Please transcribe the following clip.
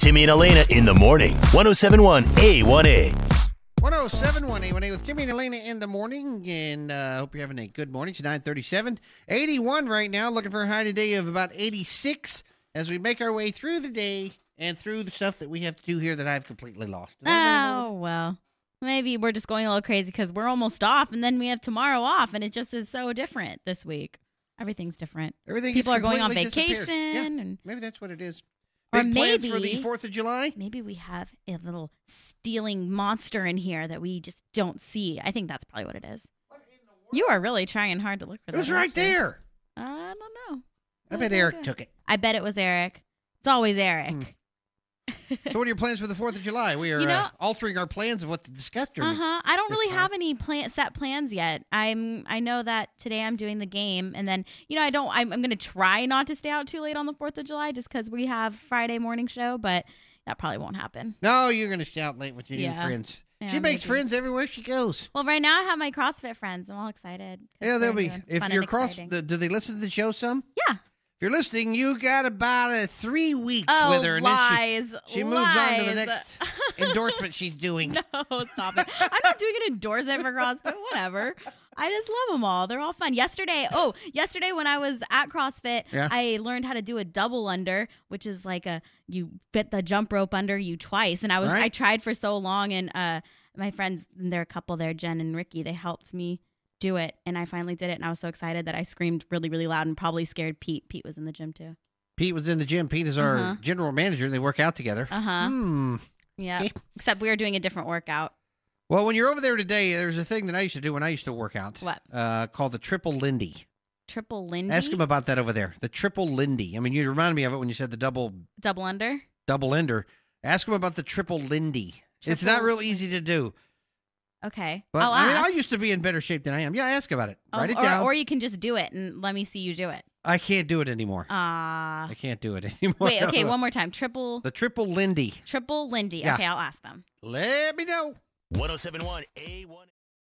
Timmy and Elaina in the morning. 1071 A1A. 1071 A1A with Timmy and Elaina in the morning. And uh, hope you're having a good morning. It's 937. 81 right now. Looking for a high today of about 86 as we make our way through the day and through the stuff that we have to do here that I've completely lost. Does anybody know Oh, well. Maybe we're just going a little crazy because we're almost off and then we have tomorrow off and it just is so different this week. Everything's different. Everything People has are going on vacation Yeah, and maybe that's what it is. Or Big plans for the maybe- 4th of July? maybe we have a little stealing monster in here that we just don't see. I think that's probably what it is. You are really trying hard to look for It that. was right aren't there. I don't know. I bet Eric okay. took it. I bet it was Eric. It's always Eric. Hmm. So, what are your plans for the 4th of July? We are You know- uh, altering our plans of what to discuss during Uh huh. I don't really time. have any plan- set plans yet. I'm. I know that today I'm doing the game, and then you know I don't. I'm, I'm gonna try not to stay out too late on the Fourth of July, just because we have Friday morning show, but that probably won't happen. No, you're going to stay out late with your new friends. Yeah, she makes maybe. friends everywhere she goes. Well, right now I have my CrossFit friends. I'm all excited. Yeah, they'll be. If you're exciting. the, do they listen to the show some? You're listening, you got about uh, three weeks Oh, with her, and then lies. she, she moves on to the next endorsement she's doing. No, stop it. I'm not doing an endorsement for CrossFit. Whatever. I just love them all. They're all fun. Yesterday, oh, yesterday when I was at CrossFit, Yeah. I learned how to do a double under, which is like a you fit the jump rope under you twice. And I was Right. I tried for so long, and uh, my friends, they're a couple there, Jen and Ricky, they helped me do it, and I finally did it, and I was so excited that I screamed really, really loud and probably scared Pete. Pete was in the gym too. Pete was in the gym. Pete is our Uh-huh. general manager. They work out together. Uh huh. Hmm. Yeah. Okay. Except we were doing a different workout. Well, when you're over there today, there's a thing that I used to do when I used to work out. What? Uh, called the triple Lindy. Triple Lindy. Ask him about that over there. The triple Lindy. I mean, you reminded me of it when you said the double double under. double ender. Ask him about the triple Lindy. it's not real easy to do. Okay. But I'll I mean, ask. I used to be in better shape than I am. Yeah, ask about it. Um, Write it or, down. or you can just do it and let me see you do it. I can't do it anymore. Ah. I can't do it anymore. wait. Okay. One more time. Triple. The triple Lindy. Triple Lindy. Yeah. Okay. I'll ask them. Let me know. 1071 A1A.